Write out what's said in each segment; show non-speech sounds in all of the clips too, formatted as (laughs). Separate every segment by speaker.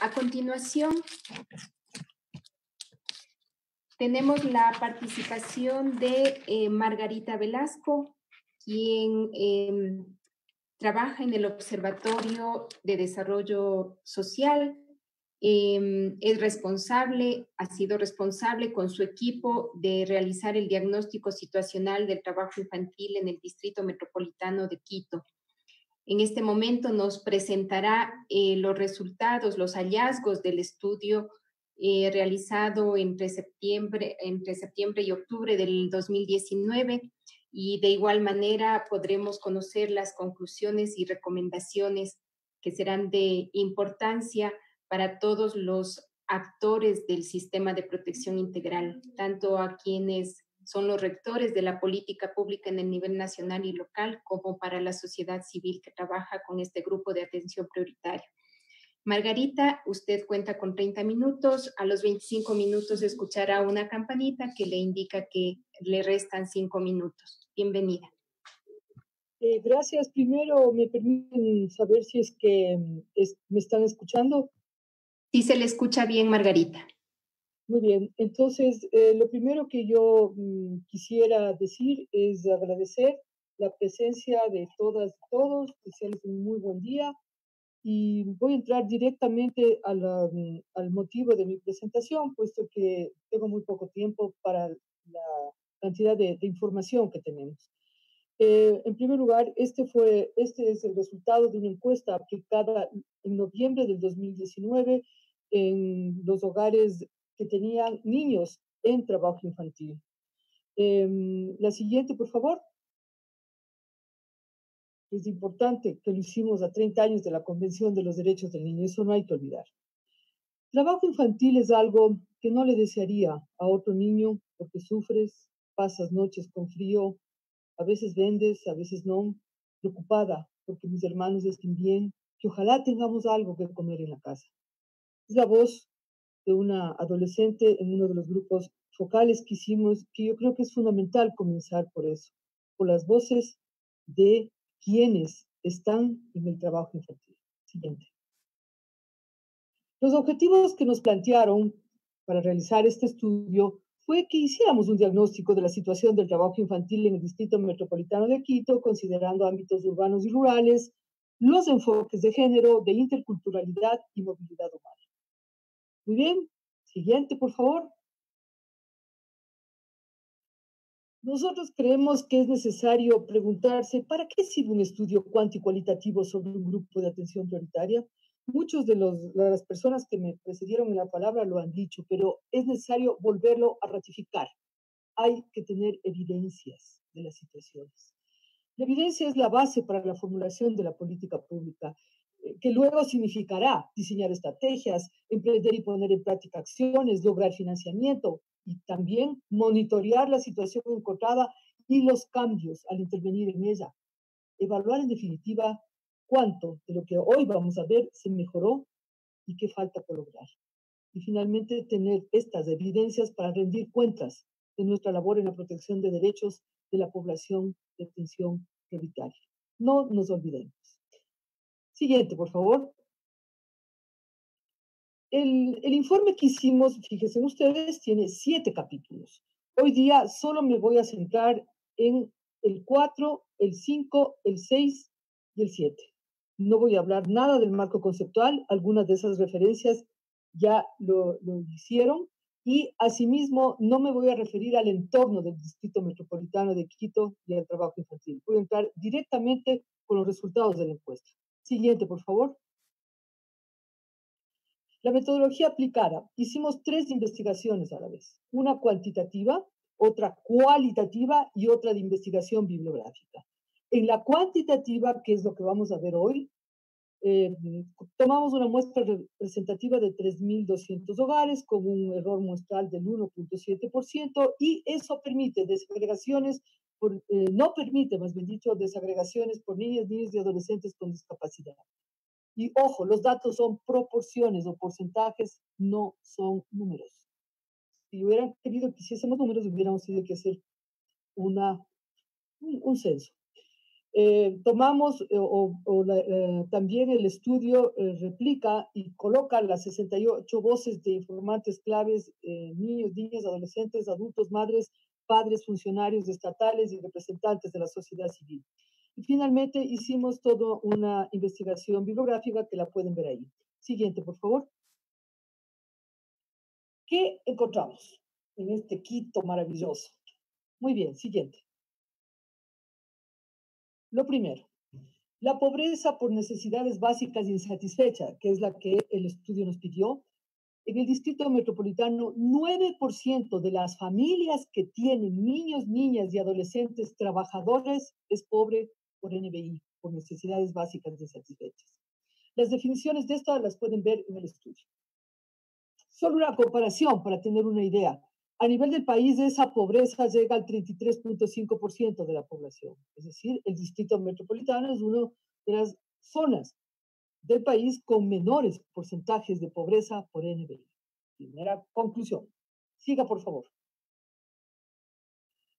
Speaker 1: a continuación, tenemos la participación de eh, Margarita Velasco, quien em, trabaja en el Observatorio de Desarrollo Social. Em, es responsable, ha sido responsable con su equipo de realizar el diagnóstico situacional del trabajo infantil en el Distrito Metropolitano de Quito. En este momento nos presentará eh, los resultados, los hallazgos del estudio eh, realizado entre septiembre, entre septiembre y octubre del 2019 y de igual manera podremos conocer las conclusiones y recomendaciones que serán de importancia para todos los actores del sistema de protección integral, tanto a quienes son los rectores de la política pública en el nivel nacional y local, como para la sociedad civil que trabaja con este grupo de atención prioritaria. Margarita, usted cuenta con 30 minutos. A los 25 minutos escuchará una campanita que le indica que le restan 5 minutos. Bienvenida.
Speaker 2: Eh, gracias. Primero, ¿me permiten saber si es que mm, me están escuchando?
Speaker 1: Sí, se le escucha bien, Margarita.
Speaker 2: Muy bien. Entonces, eh, lo primero que yo mm, quisiera decir es agradecer la presencia de todas y todos, desearles un muy buen día y voy a entrar directamente mm, al motivo de mi presentación, puesto que tengo muy poco tiempo para la cantidad de, información que tenemos. Eh, en primer lugar, este, fue, este es el resultado de una encuesta aplicada en noviembre del 2019 en los hogares que tenían niños en trabajo infantil. Em, la siguiente, por favor. Es importante que lo hicimos a 30 años de la Convención de los Derechos del Niño, eso no hay que olvidar. Trabajo infantil es algo que no le desearía a otro niño porque sufres, pasas noches con frío, a veces vendes, a veces no, preocupada porque mis hermanos estén bien, que ojalá tengamos algo que comer en la casa. Es la voz de una adolescente en uno de los grupos focales que hicimos, que yo creo que es fundamental comenzar por eso, por las voces de quienes están en el trabajo infantil. Siguiente. Los objetivos que nos plantearon para realizar este estudio fue que hiciéramos un diagnóstico de la situación del trabajo infantil en el Distrito Metropolitano de Quito, considerando ámbitos urbanos y rurales, los enfoques de género, de interculturalidad y movilidad humana. Muy bien, siguiente, por favor. Nosotros creemos que es necesario preguntarse, ¿para qué sirve un estudio cuántico cualitativo sobre un grupo de atención prioritaria? Muchos de, las personas que me precedieron en la palabra lo han dicho, pero es necesario volverlo a ratificar. Hay que tener evidencias de las situaciones. La evidencia es la base para la formulación de la política pública, que luego significará diseñar estrategias, emprender y poner en práctica acciones, lograr financiamiento y también monitorear la situación encontrada y los cambios al intervenir en ella. Evaluar en definitiva cuánto de lo que hoy vamos a ver se mejoró y qué falta por lograr. Y finalmente, tener estas evidencias para rendir cuentas de nuestra labor en la protección de derechos de la población de atención prioritaria. No nos olvidemos. Siguiente, por favor. El, el, informe que hicimos, fíjense ustedes, tiene siete capítulos. Hoy día solo me voy a centrar en el 4, el 5, el 6 y el 7. No voy a hablar nada del marco conceptual, algunas de esas referencias ya lo, hicieron. Y asimismo, no me voy a referir al entorno del Distrito Metropolitano de Quito y al trabajo infantil. Voy a entrar directamente con los resultados de la encuesta. Siguiente, por favor. La metodología aplicada. Hicimos tres investigaciones a la vez. Una cuantitativa, otra cualitativa y otra de investigación bibliográfica. En la cuantitativa, que es lo que vamos a ver hoy, eh, tomamos una muestra representativa de 3.200 hogares con un error muestral del 1.7% y eso permite desagregaciones, por, eh, no permite, más bien dicho, desagregaciones por niñas, niños y adolescentes con discapacidad. Y ojo, los datos son proporciones o porcentajes, no son números. Si hubieran querido que hiciésemos números, hubiéramos tenido que hacer una, un censo. Eh, tomamos eh, o, también el estudio replica y coloca las 68 voces de informantes claves, niños, niñas, adolescentes, adultos, madres, padres, funcionarios estatales y representantes de la sociedad civil. Y finalmente hicimos toda una investigación bibliográfica que la pueden ver ahí. Siguiente, por favor. ¿Qué encontramos en este Quito maravilloso? Muy bien, siguiente. Lo primero, la pobreza por necesidades básicas insatisfecha, que es la que el estudio nos pidió. En el distrito metropolitano, 9% de las familias que tienen niños, niñas y adolescentes trabajadores es pobre por NBI, por necesidades básicas insatisfechas. Las definiciones de esto las pueden ver en el estudio. Solo una comparación para tener una idea. A nivel del país, esa pobreza llega al 33.5% de la población. Es decir, el distrito metropolitano es una de las zonas del país con menores porcentajes de pobreza por NBI. Primera conclusión. Siga, por favor.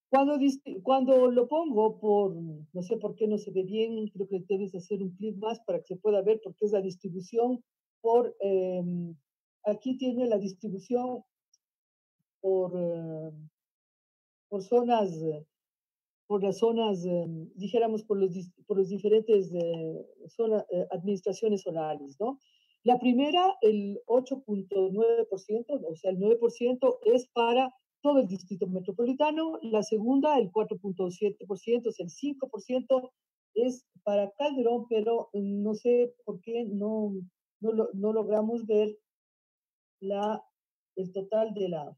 Speaker 2: Cuando, cuando lo pongo por, no sé por qué no se ve bien, creo que debes hacer un clic más para que se pueda ver porque es la distribución por em, Aquí tiene la distribución por, eh, por zonas, eh, por las zonas, eh, dijéramos, por los, por los diferentes zonas, administraciones zonales, ¿no? La primera, el 8.9%, o sea, el 9% es para todo el distrito metropolitano. La segunda, el 4.7%, o sea, el 5% es para Calderón, pero no sé por qué no, no, no logramos ver la, el total de, la,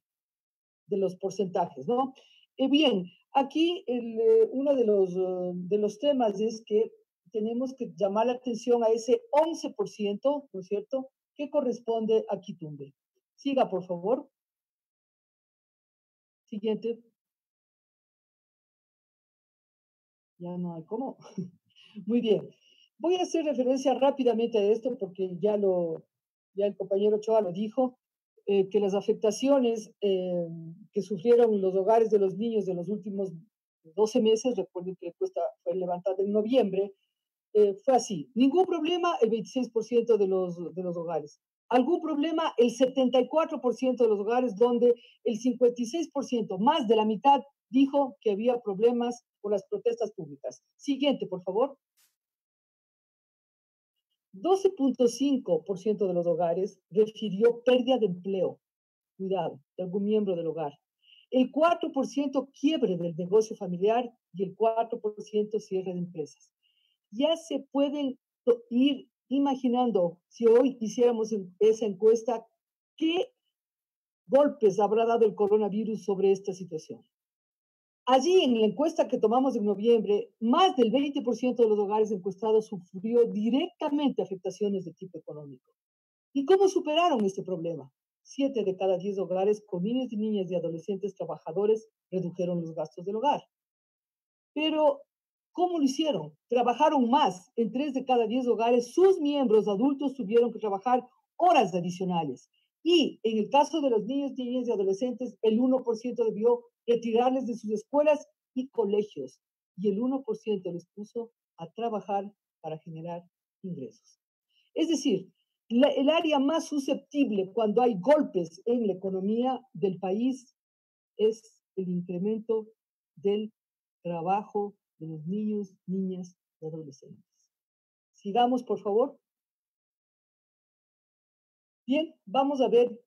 Speaker 2: de los porcentajes, ¿no? Eh, bien, aquí eh, uno de los, uh, de los temas es que tenemos que llamar la atención a ese 11%, ¿no es cierto?, que corresponde a Quitumbe. Siga, por favor. Siguiente. Ya no hay cómo. (laughs) Muy bien. Voy a hacer referencia rápidamente a esto porque ya lo, ya el compañero Choa lo dijo, eh, que las afectaciones eh, que sufrieron los hogares de los niños de los últimos 12 meses, recuerden que cuesta, fue levantada en noviembre, eh, fue así. Ningún problema, el 26% de los, de los hogares. Algún problema, el 74% de los hogares, donde el 56%, más de la mitad, dijo que había problemas por las protestas públicas. Siguiente, por favor. 12.5% de los hogares refirió pérdida de empleo, cuidado, de algún miembro del hogar. El 4% quiebre del negocio familiar y el 4% cierre de empresas. Ya se pueden ir imaginando, si hoy hiciéramos esa encuesta, qué golpes habrá dado el coronavirus sobre esta situación. Allí, en la encuesta que tomamos en noviembre, más del 20% de los hogares encuestados sufrió directamente afectaciones de tipo económico. ¿Y cómo superaron este problema? Siete de cada diez hogares con niños y niñas y adolescentes trabajadores redujeron los gastos del hogar. Pero, ¿cómo lo hicieron? Trabajaron más. En tres de cada diez hogares, sus miembros adultos tuvieron que trabajar horas adicionales. Y en el caso de los niños, niñas y adolescentes, el 1% debió retirarles de sus escuelas y colegios y el 1% les puso a trabajar para generar ingresos. Es decir, el área más susceptible cuando hay golpes en la economía del país es el incremento del trabajo de los niños, niñas y adolescentes. Sigamos, por favor. Bien, vamos a ver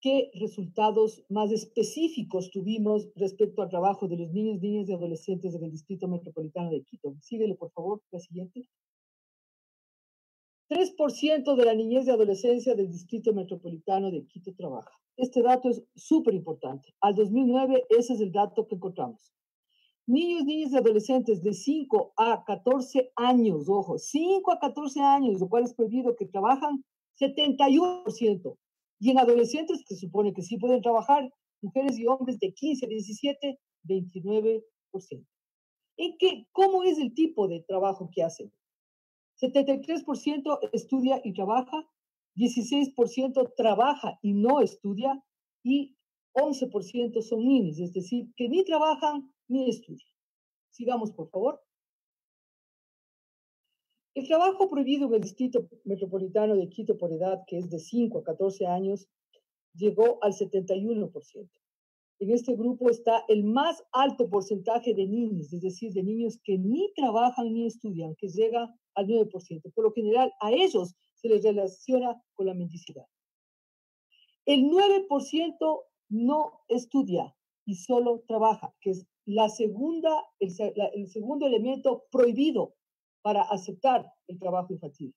Speaker 2: qué resultados más específicos tuvimos respecto al trabajo de los niños, niñas y adolescentes del Distrito Metropolitano de Quito. Síguele, por favor, la siguiente. 3% de la niñez y adolescencia del Distrito Metropolitano de Quito trabaja. Este dato es súper importante. Al 2009, ese es el dato que encontramos. Niños, niñas y adolescentes de 5 a 14 años, ojo, 5 a 14 años, lo cual es prohibido que trabajan, 71%. Y en adolescentes, que se supone que sí pueden trabajar, mujeres y hombres de 15 a 17, 29%. ¿En qué? ¿Cómo es el tipo de trabajo que hacen? 73% estudia y trabaja, 16% trabaja y no estudia y 11% son ninis, es decir, que ni trabajan ni estudian. Sigamos, por favor. El trabajo prohibido en el Distrito Metropolitano de Quito por edad, que es de 5 a 14 años, llegó al 71%. En este grupo está el más alto porcentaje de niños, es decir, de niños que ni trabajan ni estudian, que llega al 9%. Por lo general, a ellos se les relaciona con la mendicidad. El 9% no estudia y solo trabaja, que es la segunda, el, el segundo elemento prohibido para aceptar el trabajo infantil.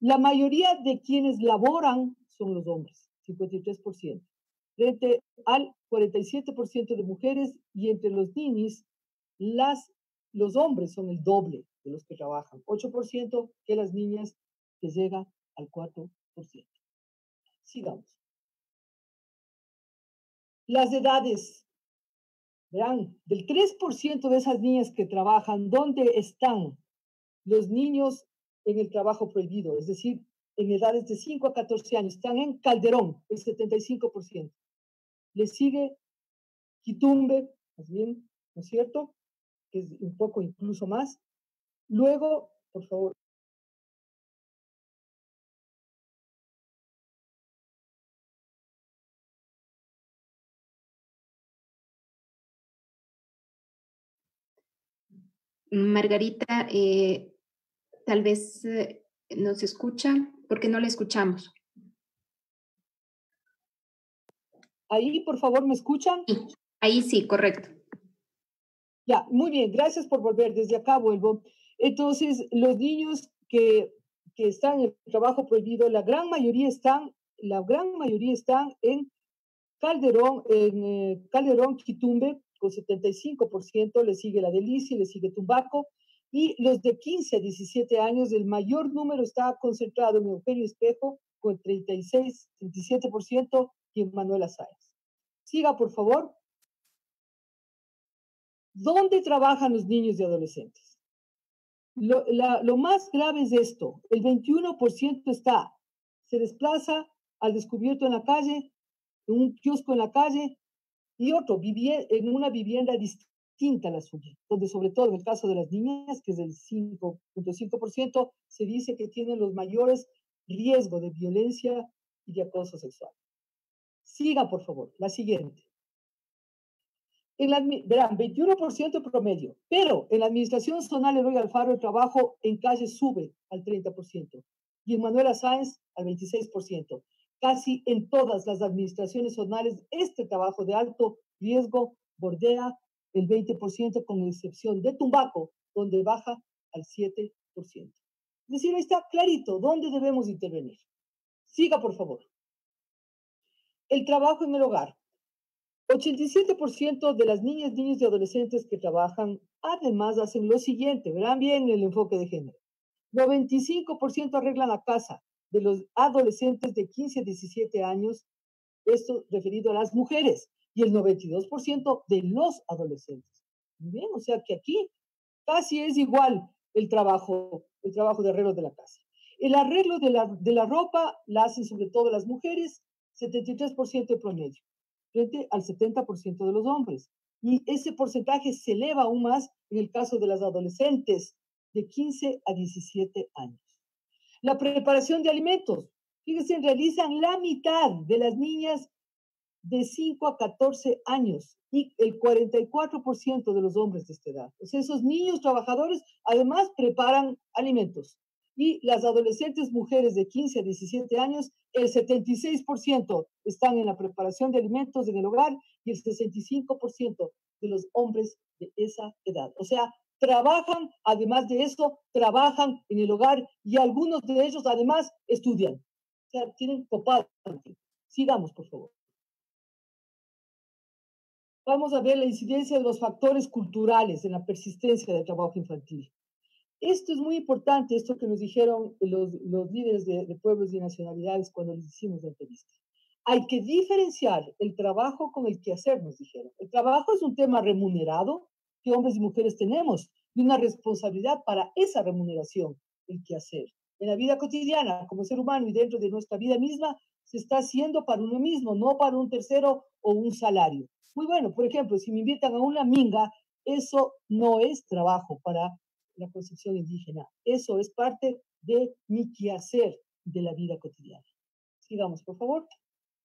Speaker 2: La mayoría de quienes laboran son los hombres, 53% frente al 47% de mujeres y entre los ninis, las, los hombres son el doble de los que trabajan, 8% que las niñas, que llega al 4%. Sigamos. Las edades, verán, del 3% de esas niñas que trabajan, ¿dónde están los niños en el trabajo prohibido? Es decir, en edades de 5 a 14 años, están en Calderón, el 75% le sigue Quitumbe, más bien, ¿no es cierto? Que es un poco incluso más. Luego, por favor.
Speaker 1: Margarita, eh, tal vez eh, nos escucha porque no le escuchamos.
Speaker 2: Ahí, por favor, ¿me escuchan?
Speaker 1: Ahí sí, correcto.
Speaker 2: Ya, muy bien, gracias por volver. Desde acá vuelvo. Entonces, los niños que, que están en el trabajo prohibido, la gran mayoría están, la gran mayoría están en Calderón, en eh, Calderón, Quitumbe, con 75%, le sigue la Delicia, le sigue Tumbaco, y los de 15 a 17 años, el mayor número está concentrado en Eugenio Espejo, con 36, 37%, y Manuela Sáenz. Siga, por favor. ¿Dónde trabajan los niños y adolescentes? Lo, lo más grave es esto. El 21% está, se desplaza al descubierto en la calle, en un kiosco en la calle, y otro, en una vivienda distinta a la suya, donde sobre todo en el caso de las niñas, que es del 5.5%, se dice que tienen los mayores riesgos de violencia y de acoso sexual. Siga, por favor, la siguiente. En la, verán, 21% promedio, pero en la administración zonal Eloy Alfaro el trabajo en calle sube al 30% y en Manuela Sáenz al 26%. Casi en todas las administraciones zonales este trabajo de alto riesgo bordea el 20% con excepción de Tumbaco, donde baja al 7%. Es decir, ahí está clarito dónde debemos intervenir. Siga, por favor. El trabajo en el hogar. 87% de las niñas, niños y adolescentes que trabajan además hacen lo siguiente, verán bien el enfoque de género. 95% arreglan la casa de los adolescentes de 15 a 17 años, esto referido a las mujeres, y el 92% de los adolescentes. Bien, o sea que aquí casi es igual el trabajo, el trabajo de arreglo de la casa. El arreglo de la, de la ropa la hacen sobre todo las mujeres 73% de promedio, frente al 70% de los hombres. Y ese porcentaje se eleva aún más en el caso de las adolescentes de 15 a 17 años. La preparación de alimentos. Fíjense, realizan la mitad de las niñas de 5 a 14 años y el 44% de los hombres de esta edad. O sea, esos niños trabajadores además preparan alimentos y las adolescentes mujeres de 15 a 17 años, el 76% están en la preparación de alimentos en el hogar y el 65% de los hombres de esa edad. O sea, trabajan, además de eso, trabajan en el hogar y algunos de ellos además estudian. O sea, tienen copado. Sigamos, por favor. Vamos a ver la incidencia de los factores culturales en la persistencia del trabajo infantil. Esto es muy importante, esto que nos dijeron los, los líderes de, de, pueblos y nacionalidades cuando les hicimos la entrevista. Hay que diferenciar el trabajo con el quehacer, nos dijeron. El trabajo es un tema remunerado que hombres y mujeres tenemos y una responsabilidad para esa remuneración, el quehacer. En la vida cotidiana, como ser humano y dentro de nuestra vida misma, se está haciendo para uno mismo, no para un tercero o un salario. Muy bueno, por ejemplo, si me invitan a una minga, eso no es trabajo para la concepción indígena. Eso es parte de mi quehacer de la vida cotidiana. Sigamos, por favor.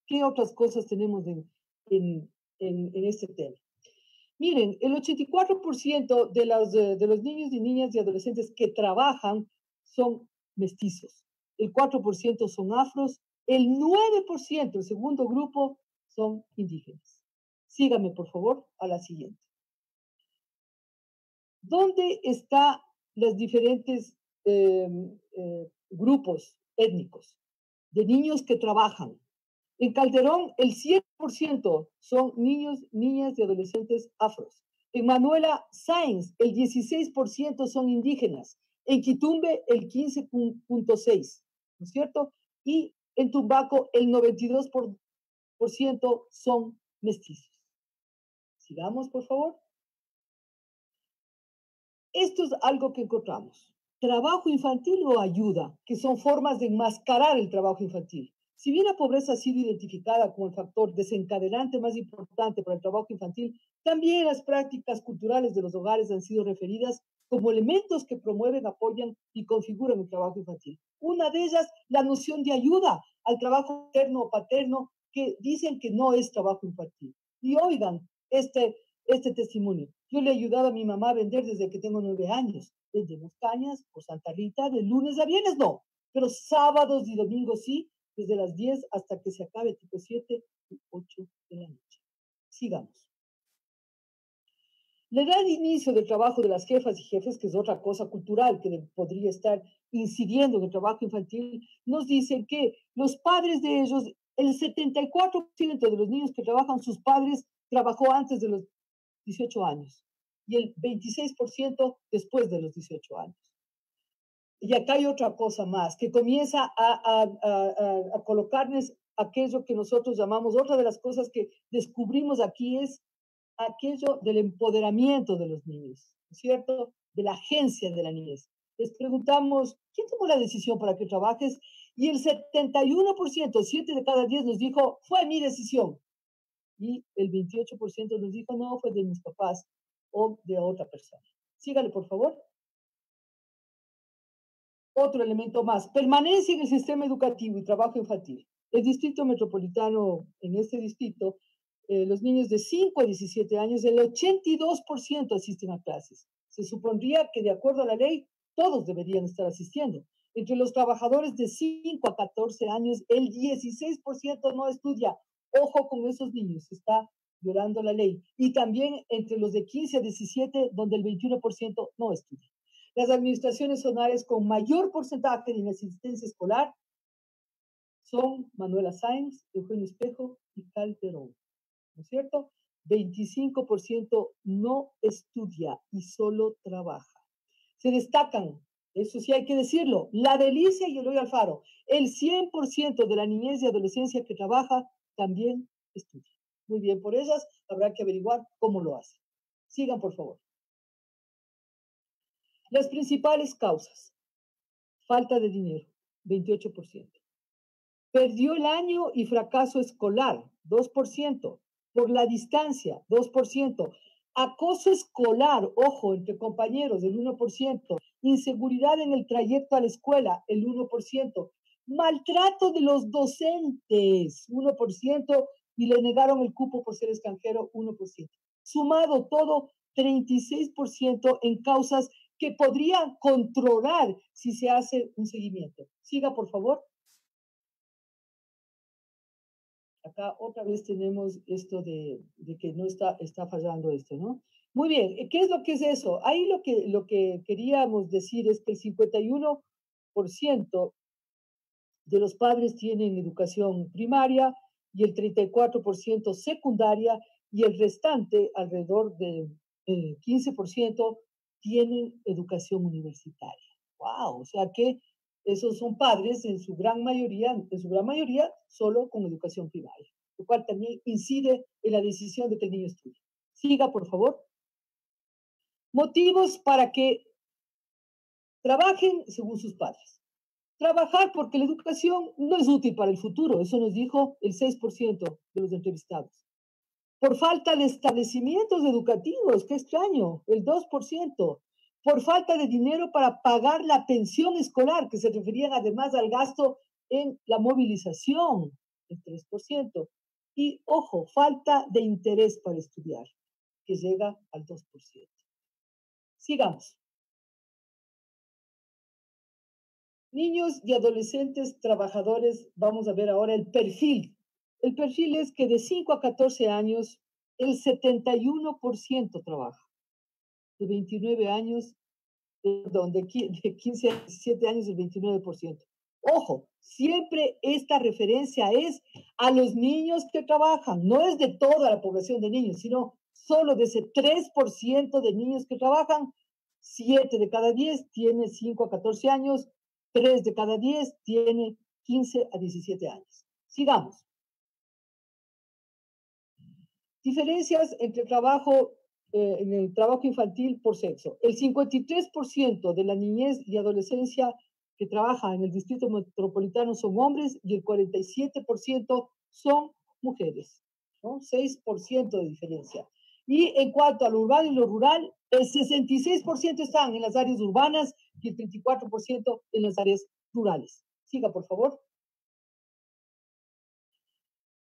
Speaker 2: ¿Qué otras cosas tenemos en, en, en, este tema? Miren, el 84% de los, de los niños y niñas y adolescentes que trabajan son mestizos. El 4% son afros. El 9%, el segundo grupo, son indígenas. Sígame, por favor, a la siguiente. ¿Dónde están los diferentes em, eh, grupos étnicos de niños que trabajan? En Calderón, el 7% son niños, niñas y adolescentes afros. En Manuela Sáenz, el 16% son indígenas. En Quitumbe, el 15.6%, ¿no es cierto? Y en Tumbaco, el 92% son mestizos. Sigamos, por favor. Esto es algo que encontramos. Trabajo infantil o ayuda, que son formas de enmascarar el trabajo infantil. Si bien la pobreza ha sido identificada como el factor desencadenante más importante para el trabajo infantil, también las prácticas culturales de los hogares han sido referidas como elementos que promueven, apoyan y configuran el trabajo infantil. Una de ellas, la noción de ayuda al trabajo materno o paterno, que dicen que no es trabajo infantil. Y oigan este, este testimonio. Yo le he ayudado a mi mamá a vender desde que tengo nueve años. Vendemos cañas por Santa Rita, de lunes a viernes no, pero sábados y domingos sí, desde las 10 hasta que se acabe tipo 7 y 8 de la noche. Sigamos. La edad de inicio del trabajo de las jefas y jefes, que es otra cosa cultural que podría estar incidiendo en el trabajo infantil, nos dicen que los padres de ellos, el 74% de los niños que trabajan, sus padres trabajó antes de los 18 años y el 26% después de los 18 años. Y acá hay otra cosa más, que comienza a, a, colocarnos aquello que nosotros llamamos, otra de las cosas que descubrimos aquí es aquello del empoderamiento de los niños, ¿no es cierto? De la agencia de la niñez. Les preguntamos, ¿quién tomó la decisión para que trabajes? Y el 71%, 7 de cada 10 nos dijo, fue mi decisión y el 28% nos dijo no, fue de mis papás o de otra persona. Sígale, por favor. Otro elemento más, permanencia en el sistema educativo y trabajo infantil. El distrito metropolitano, en este distrito, eh, los niños de 5 a 17 años, el 82% asisten a clases. Se supondría que de acuerdo a la ley, todos deberían estar asistiendo. Entre los trabajadores de 5 a 14 años, el 16% no estudia Ojo con esos niños, está violando la ley. Y también entre los de 15 a 17, donde el 21% no estudia. Las administraciones zonales con mayor porcentaje de inasistencia escolar son Manuela Sáenz, Eugenio Espejo y Calderón. ¿No es cierto? 25% no estudia y solo trabaja. Se destacan, eso sí hay que decirlo, la Delicia y Eloy Alfaro. El 100% de la niñez y adolescencia que trabaja también estudia. Muy bien, por ellas habrá que averiguar cómo lo hace. Sigan, por favor. Las principales causas. Falta de dinero, 28%. Perdió el año y fracaso escolar, 2%. Por la distancia, 2%. Acoso escolar, ojo, entre compañeros, el 1%. Inseguridad en el trayecto a la escuela, el 1%. Maltrato de los docentes, 1%, y le negaron el cupo por ser extranjero, 1%. Sumado todo, 36% en causas que podrían controlar si se hace un seguimiento. Siga, por favor. Acá otra vez tenemos esto de, que no está, está fallando esto, ¿no? Muy bien, ¿qué es lo que es eso? Ahí lo que, lo que queríamos decir es que el 51% de los padres tienen educación primaria y el 34% secundaria y el restante, alrededor del 15%, tienen educación universitaria. ¡Wow! O sea que esos son padres en su gran mayoría, en su gran mayoría, solo con educación primaria, lo cual también incide en la decisión de que el niño estudie. Siga, por favor. Motivos para que trabajen según sus padres. Trabajar porque la educación no es útil para el futuro, eso nos dijo el 6% de los entrevistados. Por falta de establecimientos educativos, qué extraño, el 2%. por falta de dinero para pagar la pensión escolar, que se referían además al gasto en la movilización, el 3%. Y ojo, falta de interés para estudiar, que llega al 2%. Sigamos. Niños y adolescentes trabajadores, vamos a ver ahora el perfil. El perfil es que de 5 a 14 años, el 71% trabaja. De 29 años, perdón, de 15 a 17 años, el 29%. Ojo, siempre esta referencia es a los niños que trabajan, no es de toda la población de niños, sino solo de ese 3% de niños que trabajan, 7 de cada 10 tiene 5 a 14 años, 3 de cada 10 tiene 15 a 17 años. Sigamos. Diferencias entre trabajo, eh, en el trabajo infantil por sexo. El 53% de la niñez y adolescencia que trabaja en el distrito metropolitano son hombres y el 47% son mujeres. ¿no? 6% de diferencia. Y en cuanto a lo urbano y lo rural, el 66% están en las áreas urbanas y el 34% en las áreas rurales. Siga, por favor.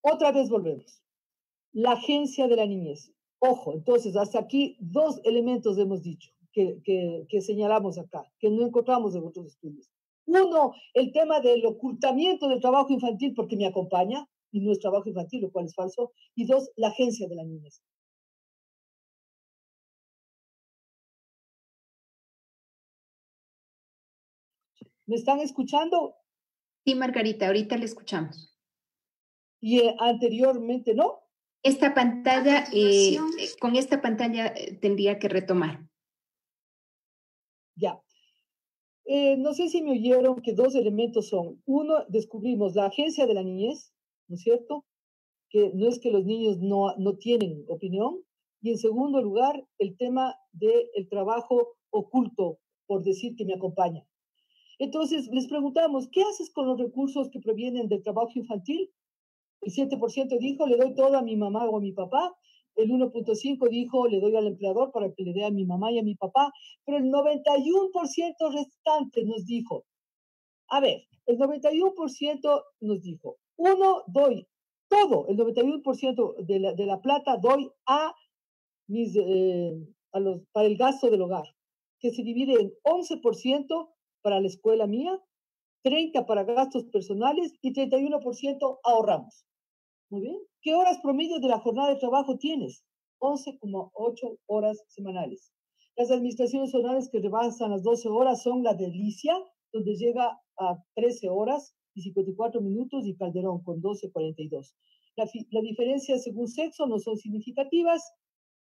Speaker 2: Otra vez volvemos. La agencia de la niñez. Ojo, entonces, hasta aquí dos elementos hemos dicho que, que señalamos acá, que no encontramos en otros estudios. Uno, el tema del ocultamiento del trabajo infantil porque me acompaña y no es trabajo infantil, lo cual es falso. Y dos, la agencia de la niñez. ¿Me están escuchando?
Speaker 1: Sí, Margarita, ahorita le escuchamos.
Speaker 2: ¿Y eh, anteriormente no?
Speaker 1: Esta pantalla, eh, eh, con esta pantalla tendría que retomar.
Speaker 2: Ya. no sé si me oyeron que dos elementos son. Uno, descubrimos la agencia de la niñez, ¿no es cierto? Que no es que los niños no, no tienen opinión. Y en segundo lugar, el tema del trabajo oculto, por decir que me acompaña. Entonces, les preguntamos, ¿qué haces con los recursos que provienen del trabajo infantil? El 7% dijo, le doy todo a mi mamá o a mi papá. El 1.5 dijo, le doy al empleador para que le dé a mi mamá y a mi papá. Pero el 91% restante nos dijo, a ver, el 91% nos dijo, uno, doy todo, el 91% de la, plata doy a mis, eh, para el gasto del hogar, que se divide en 11% para la escuela mía, 30 para gastos personales y 31% ahorramos. Muy bien. ¿Qué horas promedio de la jornada de trabajo tienes? 11,8 horas semanales. Las administraciones zonales que rebasan las 12 horas son la Delicia, donde llega a 13 horas y 54 minutos, y Calderón con 12,42. La, la diferencia según sexo no son significativas,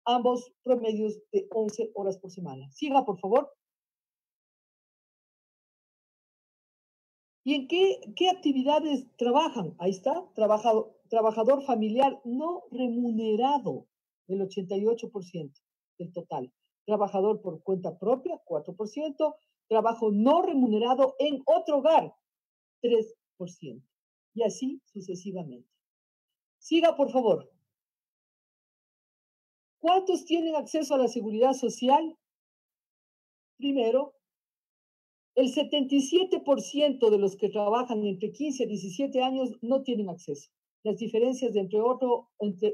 Speaker 2: ambos promedios de 11 horas por semana. Siga, por favor. ¿Y en qué, qué actividades trabajan? Ahí está, trabajador, trabajador familiar no remunerado, el 88% del total. Trabajador por cuenta propia, 4%. Trabajo no remunerado en otro hogar, 3%. Y así sucesivamente. Siga, por favor. ¿Cuántos tienen acceso a la seguridad social? Primero, el 77% de los que trabajan entre 15 y 17 años no tienen acceso. Las diferencias entre,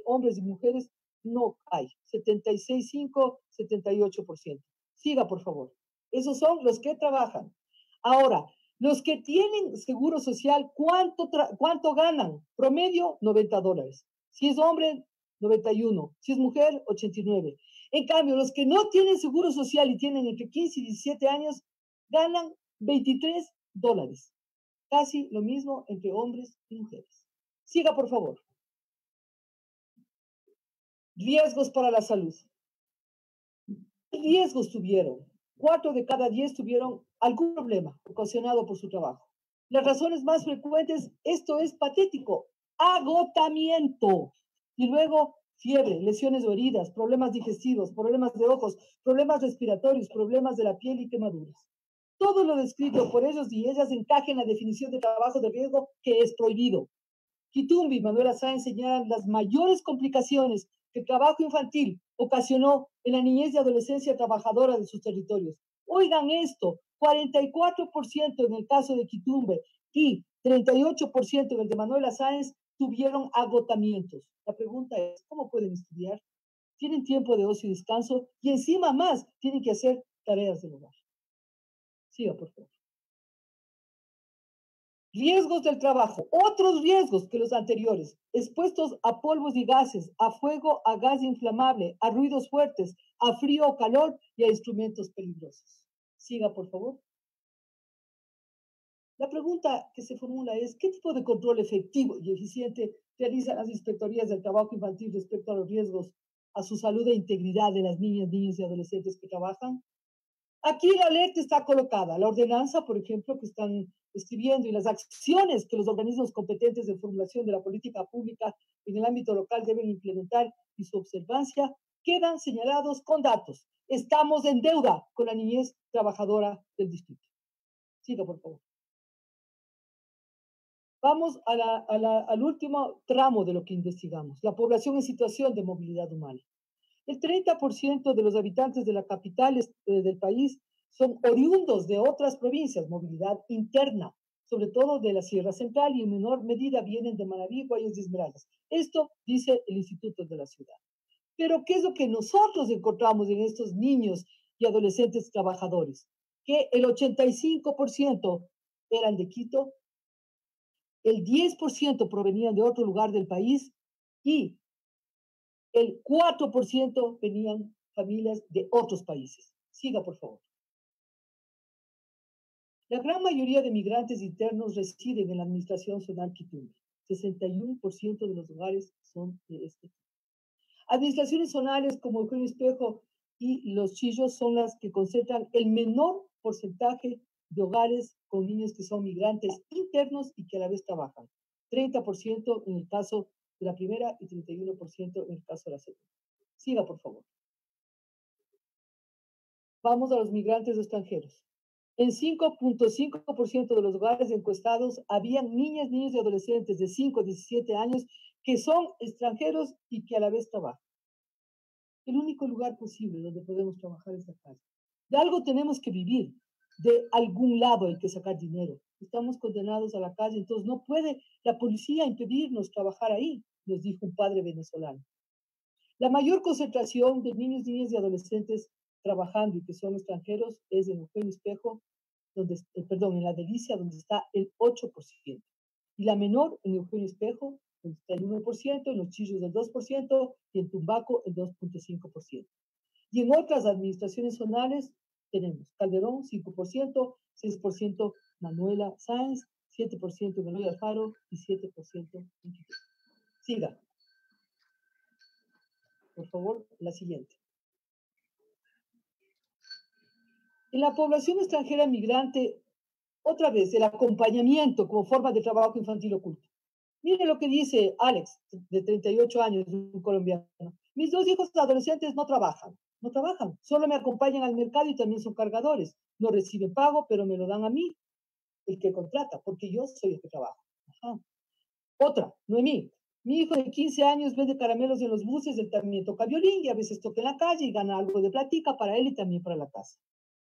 Speaker 2: hombres y mujeres no hay. 76,5, 78%. Siga, por favor. Esos son los que trabajan. Ahora, los que tienen seguro social, ¿cuánto, cuánto ganan? Promedio, 90 dólares. Si es hombre, 91. Si es mujer, 89. En cambio, los que no tienen seguro social y tienen entre 15 y 17 años, ganan 23 dólares. Casi lo mismo entre hombres y mujeres. Siga, por favor. Riesgos para la salud. ¿Qué riesgos tuvieron? Cuatro de cada diez tuvieron algún problema ocasionado por su trabajo. Las razones más frecuentes, esto es patético, agotamiento. Y luego fiebre, lesiones o heridas, problemas digestivos, problemas de ojos, problemas respiratorios, problemas de la piel y quemaduras todo lo descrito por ellos y ellas encaja en la definición de trabajo de riesgo que es prohibido. Kitumbi y Manuela Sáenz señalan las mayores complicaciones que el trabajo infantil ocasionó en la niñez y adolescencia trabajadora de sus territorios. Oigan esto, 44% en el caso de Quitumbe y 38% en el de Manuela Sáenz tuvieron agotamientos. La pregunta es, ¿cómo pueden estudiar? Tienen tiempo de ocio y descanso y encima más tienen que hacer tareas del hogar. Siga, por favor. Riesgos del trabajo, otros riesgos que los anteriores, expuestos a polvos y gases, a fuego, a gas inflamable, a ruidos fuertes, a frío o calor y a instrumentos peligrosos. Siga, por favor. La pregunta que se formula es, ¿qué tipo de control efectivo y eficiente realizan las inspectorías del trabajo infantil respecto a los riesgos a su salud e integridad de las niñas, niños y adolescentes que trabajan? Aquí la alerta está colocada, la ordenanza, por ejemplo, que están escribiendo y las acciones que los organismos competentes de formulación de la política pública en el ámbito local deben implementar y su observancia quedan señalados con datos. Estamos en deuda con la niñez trabajadora del distrito. Siga, por favor. Vamos al último tramo de lo que investigamos, la población en situación de movilidad humana. El 30% de los habitantes de la capital eh, del país son oriundos de otras provincias, movilidad interna, sobre todo de la Sierra Central y en menor medida vienen de Manaví, Guayas y Esmeraldas. Esto dice el Instituto de la Ciudad. Pero ¿qué es lo que nosotros encontramos en estos niños y adolescentes trabajadores? Que el 85% eran de Quito, el 10% provenían de otro lugar del país y el 4% venían familias de otros países. Siga, por favor. La gran mayoría de migrantes internos residen en la administración zonal Quitumbe. 61% de los hogares son de este tipo. Administraciones zonales como Eugenio Espejo y Los Chillos son las que concentran el menor porcentaje de hogares con niños que son migrantes internos y que a la vez trabajan. 30% en el caso de la primera y 31% en el caso de la segunda. Siga, por favor. Vamos a los migrantes extranjeros. En 5.5% de los hogares encuestados habían niñas, niños y adolescentes de 5 a 17 años que son extranjeros y que a la vez trabajan. El único lugar posible donde podemos trabajar es la calle. De algo tenemos que vivir de algún lado hay que sacar dinero. Estamos condenados a la calle, entonces no puede la policía impedirnos trabajar ahí, nos dijo un padre venezolano. La mayor concentración de niños, niñas y adolescentes trabajando y que son extranjeros es en Eugenio Espejo, donde, eh, perdón, en La Delicia, donde está el 8%. Y la menor en Eugenio Espejo, donde está el 1%, en Los Chillos del 2% y en Tumbaco el 2.5%. Y en otras administraciones zonales, tenemos Calderón, 5%, 6% Manuela Sáenz, 7% Manuel Alfaro y 7% Siga. Por favor, la siguiente. En la población extranjera migrante, otra vez, el acompañamiento como forma de trabajo infantil oculto. Mire lo que dice Alex, de 38 años, un colombiano. Mis dos hijos adolescentes no trabajan no trabajan, solo me acompañan al mercado y también son cargadores. No reciben pago, pero me lo dan a mí, el que contrata, porque yo soy el que trabaja. Otra, Noemí. Mi hijo de 15 años vende caramelos en los buses, él también toca violín y a veces toca en la calle y gana algo de platica para él y también para la casa.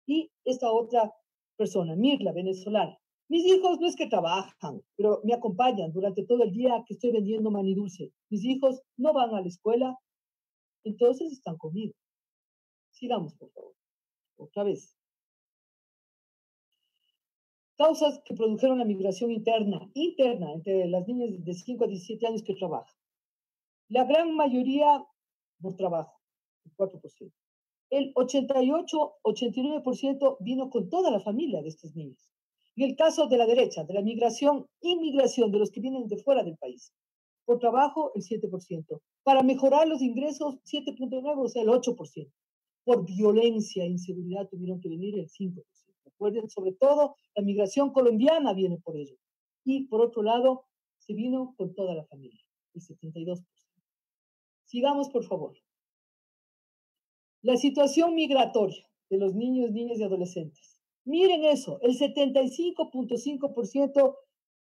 Speaker 2: Y esta otra persona, Mirla, venezolana. Mis hijos no es que trabajan, pero me acompañan durante todo el día que estoy vendiendo mani dulce. Mis hijos no van a la escuela, entonces están conmigo. Sigamos, por favor. Otra vez. Causas que produjeron la migración interna, interna, entre las niñas de 5 a 17 años que trabajan. La gran mayoría por trabajo, el 4%. El 88, 89% vino con toda la familia de estos niños. Y el caso de la derecha, de la migración, inmigración, de los que vienen de fuera del país. Por trabajo, el 7%. Para mejorar los ingresos, 7.9, o sea, el 8% por violencia e inseguridad tuvieron que venir el 5%. Recuerden, sobre todo, la migración colombiana viene por ello. Y por otro lado, se vino con toda la familia, el 72%. Sigamos, por favor. La situación migratoria de los niños, niñas y adolescentes. Miren eso, el 75.5%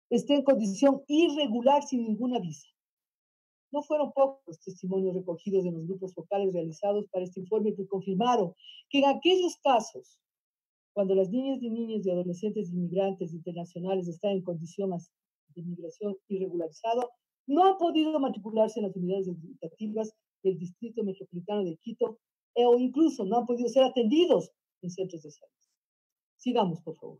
Speaker 2: está en condición irregular sin ninguna visa. No fueron pocos los testimonios recogidos en los grupos focales realizados para este informe que confirmaron que en aquellos casos, cuando las niñas y niños y adolescentes inmigrantes internacionales están en condición de migración irregularizado, no han podido matricularse en las unidades educativas del Distrito Metropolitano de Quito eh, o incluso no han podido ser atendidos en centros de salud. Sigamos, por favor.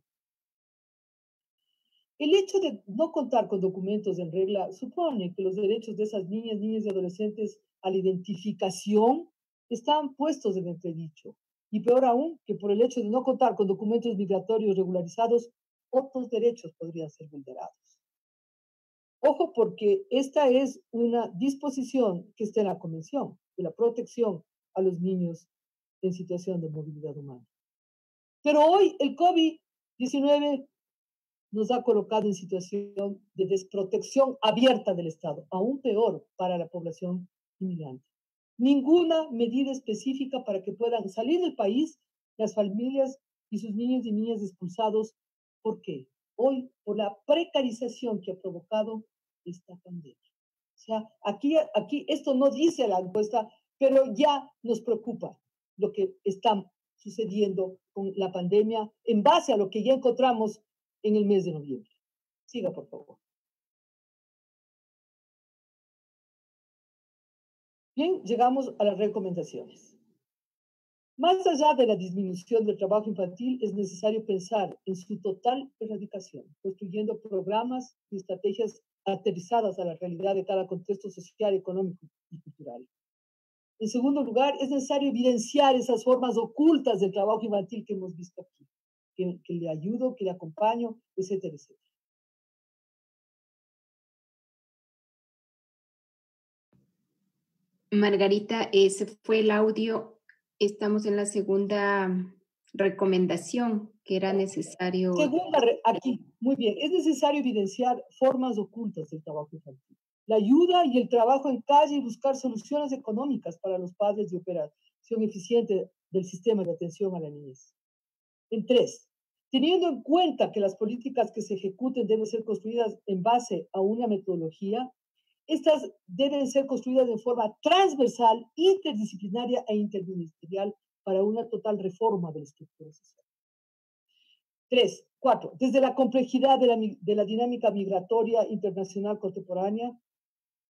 Speaker 2: El hecho de no contar con documentos en regla supone que los derechos de esas niñas, niñas y adolescentes a la identificación están puestos en entredicho. Y peor aún, que por el hecho de no contar con documentos migratorios regularizados, otros derechos podrían ser vulnerados. Ojo, porque esta es una disposición que está en la Convención de la protección a los niños en situación de movilidad humana. Pero hoy el COVID-19 nos ha colocado en situación de desprotección abierta del Estado, aún peor para la población inmigrante. Ninguna medida específica para que puedan salir del país las familias y sus niños y niñas expulsados. ¿Por qué? Hoy, por la precarización que ha provocado esta pandemia. O sea, aquí, aquí esto no dice la encuesta, pero ya nos preocupa lo que está sucediendo con la pandemia en base a lo que ya encontramos en el mes de noviembre. Siga, por favor. Bien, llegamos a las recomendaciones. Más allá de la disminución del trabajo infantil, es necesario pensar en su total erradicación, construyendo programas y estrategias aterrizadas a la realidad de cada contexto social, económico y cultural. En segundo lugar, es necesario evidenciar esas formas ocultas del trabajo infantil que hemos visto aquí que, le ayudo, que le acompaño, etcétera, etcétera.
Speaker 1: Margarita, ese fue el audio. Estamos en la segunda recomendación que era necesario.
Speaker 2: Segunda, aquí, muy bien. Es necesario evidenciar formas ocultas del trabajo infantil. La ayuda y el trabajo en calle y buscar soluciones económicas para los padres de operación eficiente del sistema de atención a la niñez. En tres, teniendo en cuenta que las políticas que se ejecuten deben ser construidas en base a una metodología, estas deben ser construidas de forma transversal, interdisciplinaria e interministerial para una total reforma de la estructura social. Tres, cuatro, desde la complejidad de la, de la dinámica migratoria internacional contemporánea,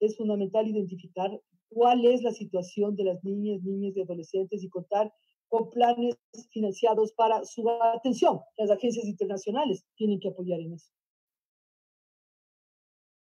Speaker 2: es fundamental identificar cuál es la situación de las niñas, niños y adolescentes y contar con planes financiados para su atención. Las agencias internacionales tienen que apoyar en eso.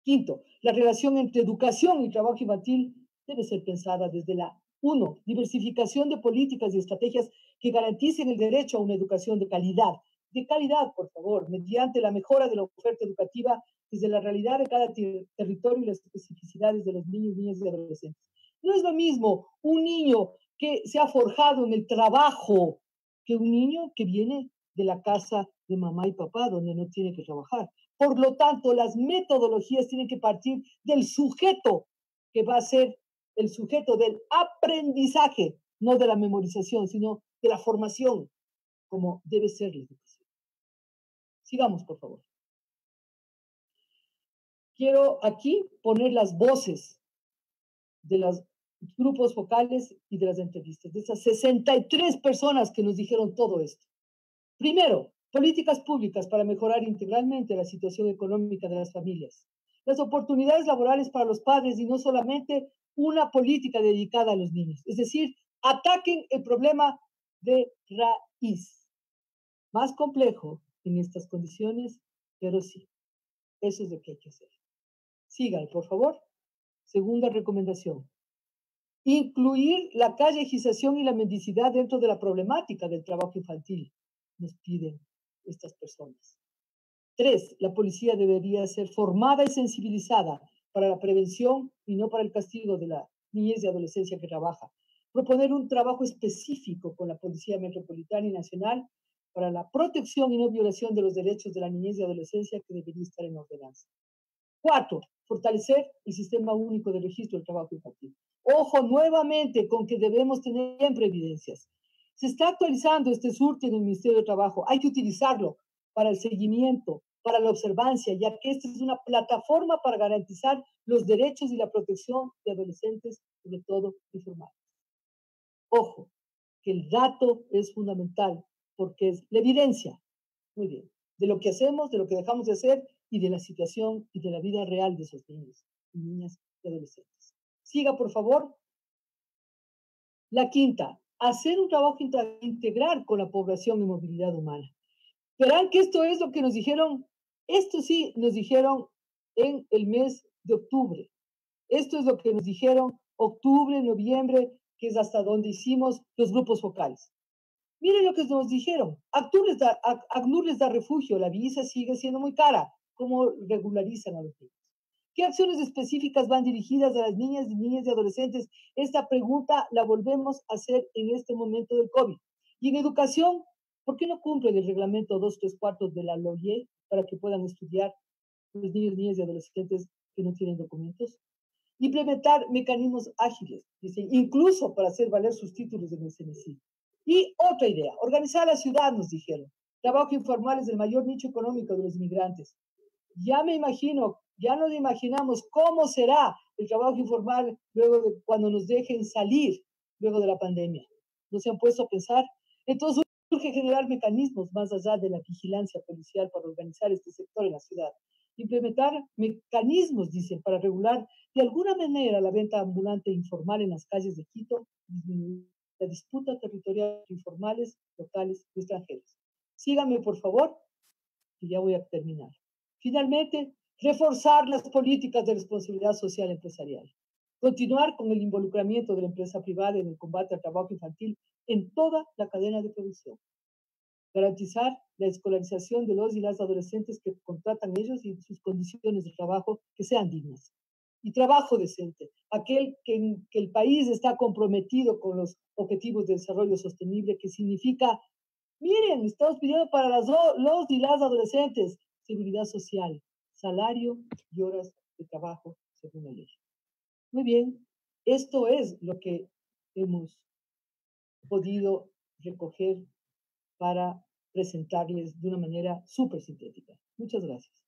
Speaker 2: Quinto, la relación entre educación y trabajo infantil debe ser pensada desde la, uno, diversificación de políticas y estrategias que garanticen el derecho a una educación de calidad. De calidad, por favor, mediante la mejora de la oferta educativa desde la realidad de cada territorio y las especificidades de los niños, niñas y adolescentes. No es lo mismo un niño que se ha forjado en el trabajo que un niño que viene de la casa de mamá y papá, donde no tiene que trabajar. Por lo tanto, las metodologías tienen que partir del sujeto, que va a ser el sujeto del aprendizaje, no de la memorización, sino de la formación, como debe ser la educación. Sigamos, por favor. Quiero aquí poner las voces de las grupos focales y de las entrevistas, de esas 63 personas que nos dijeron todo esto. Primero, políticas públicas para mejorar integralmente la situación económica de las familias, las oportunidades laborales para los padres y no solamente una política dedicada a los niños. Es decir, ataquen el problema de raíz. Más complejo en estas condiciones, pero sí, eso es lo que hay que hacer. Sigan, por favor. Segunda recomendación, Incluir la callejización y la mendicidad dentro de la problemática del trabajo infantil, nos piden estas personas. Tres, la policía debería ser formada y sensibilizada para la prevención y no para el castigo de la niñez y adolescencia que trabaja. Proponer un trabajo específico con la Policía Metropolitana y Nacional para la protección y no violación de los derechos de la niñez y adolescencia que debería estar en ordenanza. Cuatro, fortalecer el sistema único de registro del trabajo infantil. Ojo nuevamente con que debemos tener siempre evidencias. Se está actualizando este surte en el Ministerio de Trabajo. Hay que utilizarlo para el seguimiento, para la observancia, ya que esta es una plataforma para garantizar los derechos y la protección de adolescentes, sobre todo informales. Ojo, que el dato es fundamental porque es la evidencia, muy bien, de lo que hacemos, de lo que dejamos de hacer y de la situación y de la vida real de esos niños y niñas y adolescentes. Siga, por favor. La quinta, hacer un trabajo integral con la población y movilidad humana. Verán que esto es lo que nos dijeron, esto sí nos dijeron en el mes de octubre. Esto es lo que nos dijeron octubre, noviembre, que es hasta donde hicimos los grupos focales. Miren lo que nos dijeron. ACNUR les, da, ACNUR les da refugio, la visa sigue siendo muy cara. ¿Cómo regularizan a los niños? ¿Qué acciones específicas van dirigidas a las niñas niñas y adolescentes? Esta pregunta la volvemos a hacer en este momento del COVID. Y en educación, ¿por qué no cumplen el reglamento 2 3 cuartos de la LOIE para que puedan estudiar los niños, niñas y adolescentes que no tienen documentos? Implementar mecanismos ágiles, dicen, incluso para hacer valer sus títulos en el CNC. Y otra idea, organizar la ciudad, nos dijeron. Trabajo informal es el mayor nicho económico de los inmigrantes. Ya me imagino, ya nos imaginamos cómo será el trabajo informal luego de cuando nos dejen salir, luego de la pandemia. ¿No se han puesto a pensar? Entonces surge generar mecanismos más allá de la vigilancia policial para organizar este sector en la ciudad. Implementar mecanismos, dicen, para regular de alguna manera la venta ambulante informal en las calles de Quito, la disputa territorial informales, locales y extranjeros. Síganme, por favor, y ya voy a terminar. Finalmente, reforzar las políticas de responsabilidad social empresarial. Continuar con el involucramiento de la empresa privada en el combate al trabajo infantil en toda la cadena de producción. Garantizar la escolarización de los y las adolescentes que contratan ellos y sus condiciones de trabajo que sean dignas y trabajo decente, aquel que, que, el país está comprometido con los objetivos de desarrollo sostenible, que significa, miren, estamos pidiendo para las, los y las adolescentes seguridad social, salario y horas de trabajo según la ley. Muy bien, esto es lo que hemos podido recoger para presentarles de una manera súper sintética. Muchas gracias.